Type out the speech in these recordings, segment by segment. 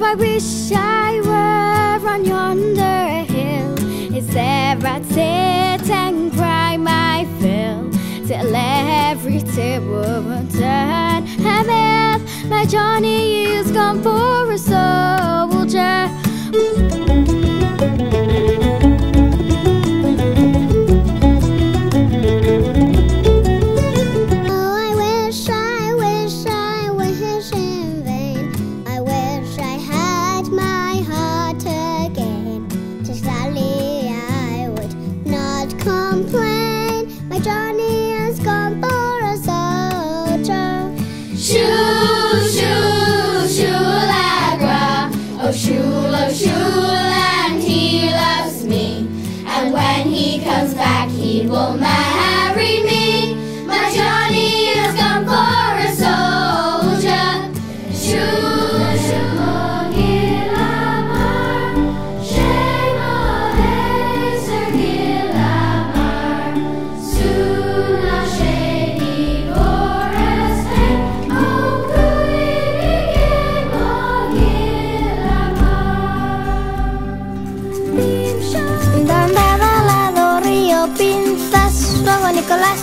I wish I were on yonder hill. Is there I'd sit and cry my fill till every tear would turn myth. My journey is gone complain. My Johnny has gone for a soldier. Shoo, shoo, shoo-la-gra. Oh, shoo, oh, shoo, and he loves me. And when he comes back, he will marry Nicolás.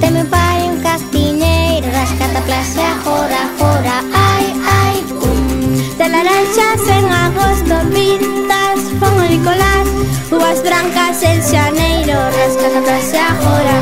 Teme pai un castiñeiro Das cataplas e agora, agora Ai, ai, um De laranxas en agosto Pintas, pongo Nicolás. Uvas brancas en xaneiro Das cataplas e agora,